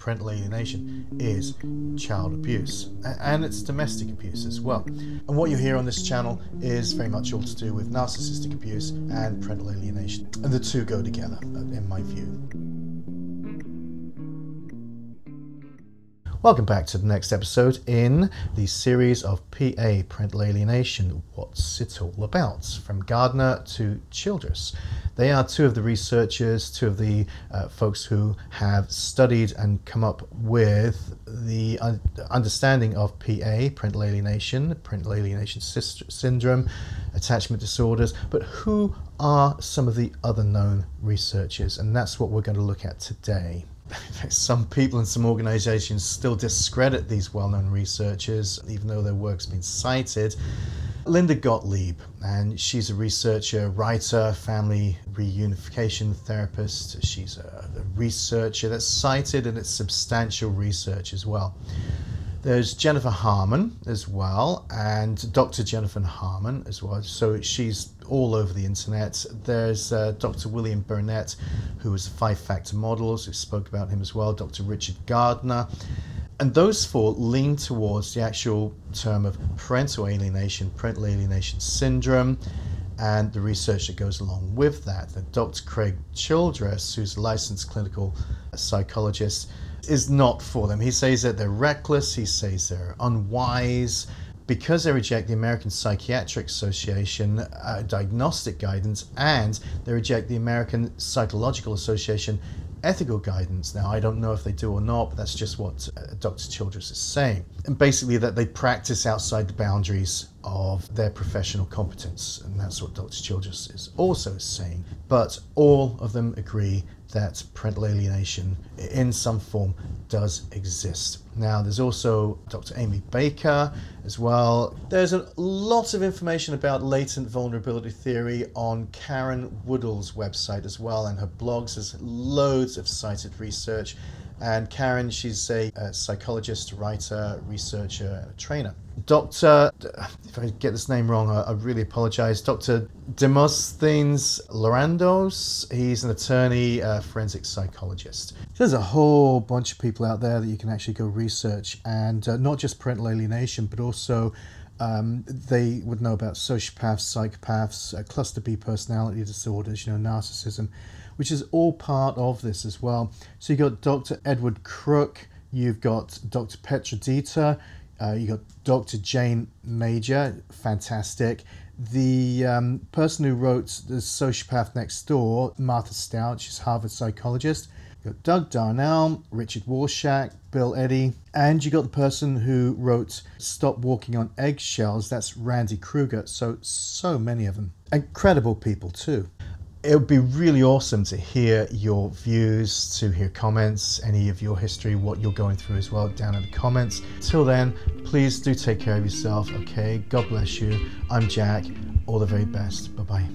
parental alienation is child abuse and it's domestic abuse as well. And what you hear on this channel is very much all to do with narcissistic abuse and parental alienation. And the two go together, in my view. Welcome back to the next episode in the series of PA Parental Alienation What's It All About? From Gardner to Childress. They are two of the researchers, two of the uh, folks who have studied and come up with the un- understanding of PA, parental alienation, parental alienation syndrome, attachment disorders. But who are some of the other known researchers? And that's what we're going to look at today. some people and some organizations still discredit these well known researchers, even though their work's been cited. Linda Gottlieb, and she's a researcher, writer, family reunification therapist. She's a, a researcher that's cited and it's substantial research as well. There's Jennifer Harman as well, and Dr. Jennifer Harman as well. So she's all over the internet. There's uh, Dr. William Bernet, who was Five Factor Models, who spoke about him as well. Dr. Richard Gardner. And those four lean towards the actual term of parental alienation, parental alienation syndrome, and the research that goes along with that. That Dr. Craig Childress, who's a licensed clinical psychologist, is not for them. He says that they're reckless, he says they're unwise. Because they reject the American Psychiatric Association uh, diagnostic guidance and they reject the American Psychological Association ethical guidance. Now, I don't know if they do or not, but that's just what uh, Dr. Childress is saying. And basically, that they practice outside the boundaries of their professional competence. And that's what Dr. Childress is also saying. But all of them agree that parental alienation in some form does exist. Now, there's also Dr. Amy Baker as well. There's a lot of information about latent vulnerability theory on Karen Woodall's website as well, and her blogs. There's loads of cited research. And Karen, she's a, a psychologist, writer, researcher, and a trainer. Dr. If I get this name wrong, I, I really apologize. Dr. Demosthenes Lorandos. He's an attorney, forensic psychologist. There's a whole bunch of people out there that you can actually go research, and uh, not just parental alienation, but also um, they would know about sociopaths, psychopaths, uh, cluster B personality disorders, you know, narcissism, which is all part of this as well. So you've got Dr. Edward Kruk, you've got Dr. Petra Dieter, uh, you got Dr. Jayne Major, fantastic. The um, person who wrote The Sociopath Next Door, Martha Stout, she's Harvard psychologist. You got Doug Darnall, Richard Warshak, Bill Eddy, and you got the person who wrote Stop Walking on Eggshells, that's Randi Kreger. So, so many of them. Incredible people, too it would be really awesome to hear your views, to hear comments, any of your history, what you're going through as well down in the comments. Till then, please do take care of yourself, okay? God bless you. I'm Jack. All the very best. Bye bye.